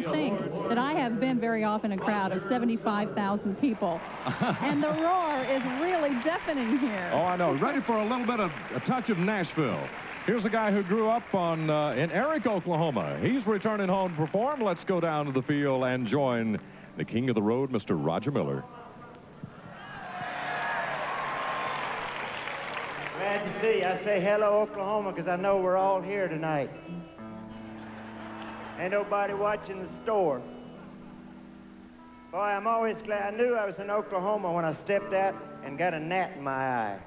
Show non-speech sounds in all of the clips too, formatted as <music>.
don't think that I have been very often in a crowd of 75,000 people. <laughs> and the roar is really deafening here. Oh, I know. Ready for a little bit of a touch of Nashville. Here's a guy who grew up on uh, in Erick, Oklahoma. He's returning home to perform. Let's go down to the field and join the king of the road, Mr. Roger Miller. Glad to see you. I say hello, Oklahoma, because I know we're all here tonight. Ain't nobody watching the store. Boy, I'm always glad. I knew I was in Oklahoma when I stepped out and got a gnat in my eye.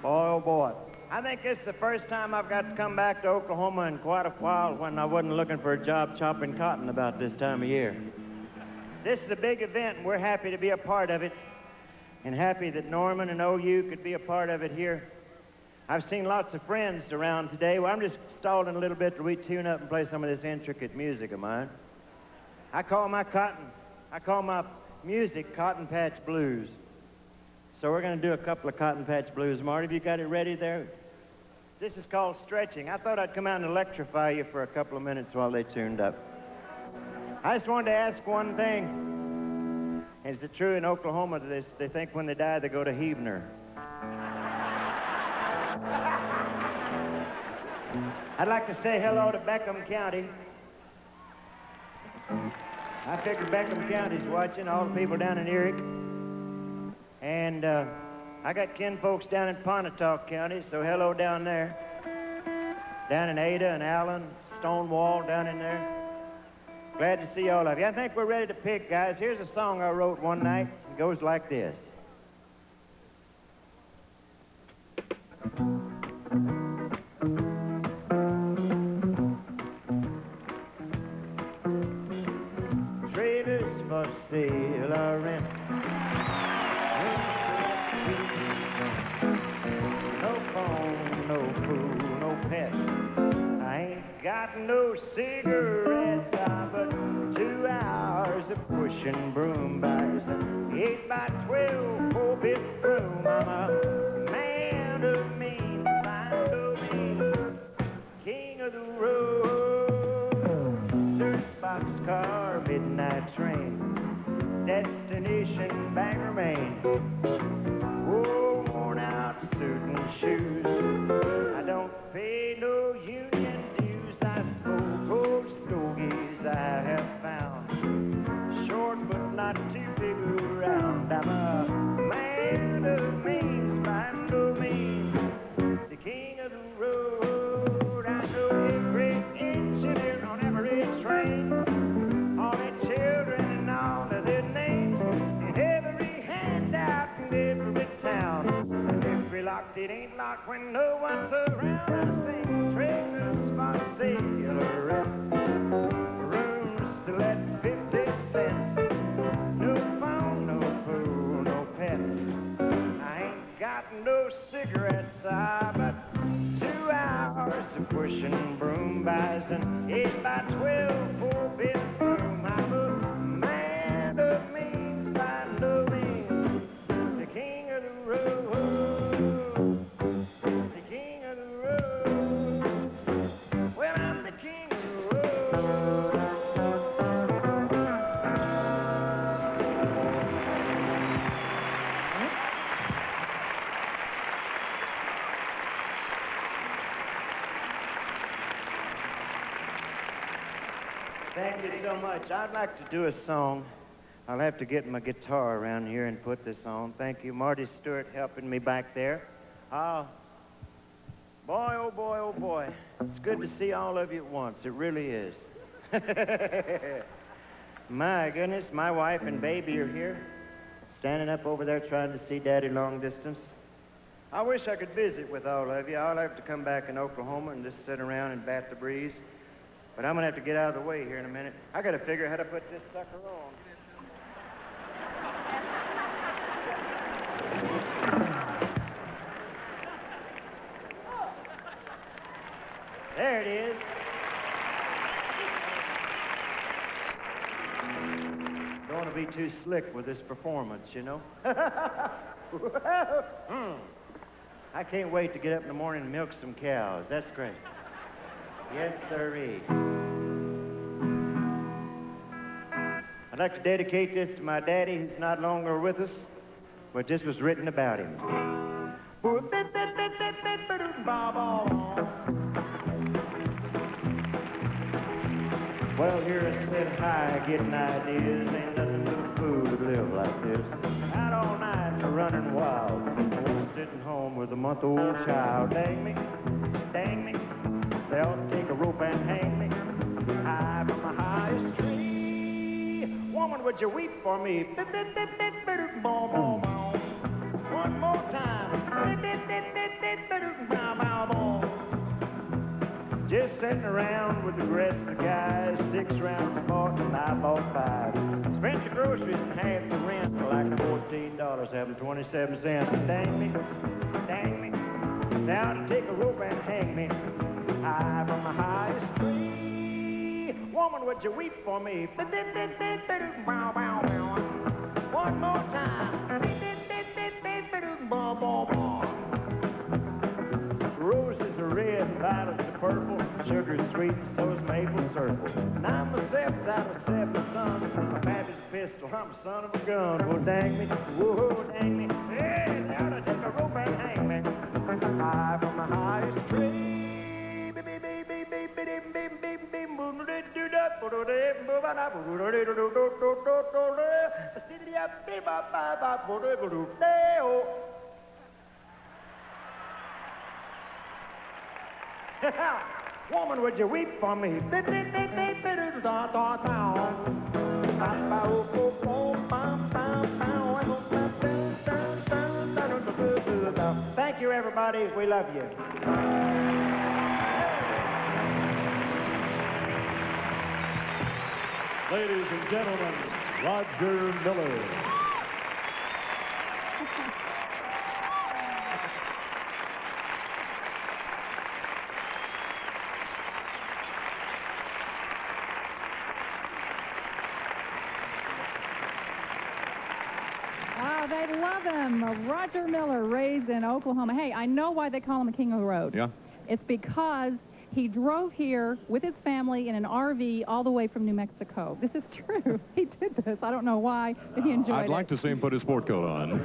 Boy, oh boy. I think this is the first time I've got to come back to Oklahoma in quite a while when I wasn't looking for a job chopping cotton about this time of year. This is a big event, and we're happy to be a part of it, and happy that Norman and OU could be a part of it here. I've seen lots of friends around today. Well, I'm just stalling a little bit till we tune up and play some of this intricate music of mine. I call my cotton, I call my music Cotton Patch Blues. So we're going to do a couple of Cotton Patch Blues. Marty, have you got it ready there? This is called stretching. I thought I'd come out and electrify you for a couple of minutes while they tuned up. I just wanted to ask one thing. Is it true in Oklahoma that they, they think when they die they go to Huebner? I'd like to say hello to Beckham County. I figure Beckham County's watching, all the people down in Erick. And uh, I got kin folks down in Pontotoc County, so hello down there. Down in Ada and Allen, Stonewall down in there. Glad to see all of you. I think we're ready to pick, guys. Here's a song I wrote one night. It goes like this. Rent. No phone, no food, no pets. I ain't got no cigarettes, ah, but two hours of pushing broom buys destination Bangor, Maine. Oh, worn out suit and shoes. Locked, it ain't locked when no one's around. I sing trailers for sale rent. Rooms to let 50 cents. No phone, no food, no pets. I ain't got no cigarettes, ah, but two hours of pushing broom buys an 8 by 12 four-bit room. Thank you so much. I'd like to do a song. I'll have to get my guitar around here and put this on. Thank you, Marty Stuart, helping me back there. Ah, boy, oh boy, oh boy. It's good to see all of you at once. It really is. <laughs> my goodness, my wife and baby are here, standing up over there trying to see Daddy long distance. I wish I could visit with all of you. I'll have to come back in Oklahoma and just sit around and bat the breeze. But I'm gonna have to get out of the way here in a minute. I gotta figure out how to put this sucker on. There it is. Don't want to be too slick with this performance, you know. <laughs> Hmm. I can't wait to get up in the morning and milk some cows. That's great. Yes, sirree. I'd like to dedicate this to my daddy who's not longer with us, but this was written about him. Well, here I sit high, getting ideas. Ain't nothing but fool to live like this. Out all night, running wild. Sitting home with a month-old child. Dang me, dang me. They ought take a rope and hang me high from the highest tree. Woman, would you weep for me? One more time. Just sitting around with the rest of the guys. Six rounds bought and I bought five. Spent the groceries and half the rent like fourteen dollars, having twenty-seven cents. Dang me, dang me. Now to take a rope and hang me high from the highest tree. Woman, would you weep for me? Bow, bow, bow. One more time. Bow, bow, bow. Roses are red, violets are purple, sugar's sweet, and so is maple syrup. And I'm myself out of seven sons. I'm a Baptist pistol, I'm a son of a gun. Well, dang me, whoa, dang me. Hey, now to take a rope and hang me. High from the highest tree. <laughs> Woman, would you weep for me? Thank you, everybody. We love you. Ladies and gentlemen, Roger Miller. Oh, they love him. Roger Miller, raised in Oklahoma. Hey, I know why they call him the king of the road. Yeah. It's because he drove here with his family in an RV all the way from New Mexico. This is <laughs> true. He did this. I don't know why, but he enjoyed it. I'd like to see him put his sport coat on.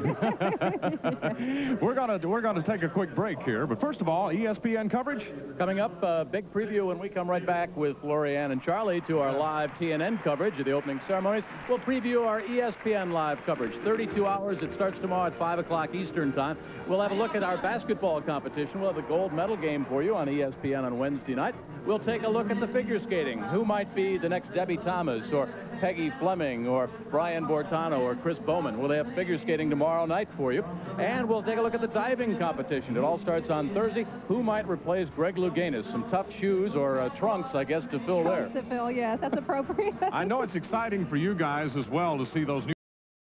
<laughs> we're gonna we're gonna take a quick break here, but first of all, ESPN coverage. Coming up, a big preview when we come right back with Lorianne and Charlie to our live TNN coverage of the opening ceremonies. We'll preview our ESPN live coverage. 32 hours. It starts tomorrow at 5 o'clock Eastern time. We'll have a look at our basketball competition. We'll have the gold medal game for you on ESPN on Wednesday night. We'll take a look at the figure skating. Who might be the next Debbie Thomas or Peggy Fleming or Brian Boitano or Chris Bowman. We'll have figure skating tomorrow night for you. And we'll take a look at the diving competition. It all starts on Thursday. Who might replace Greg Louganis? Some tough shoes or uh, trunks, I guess, to fill there. Trunks to fill, yes, that's appropriate. I know it's exciting for you guys as well to see those.